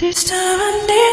This time I need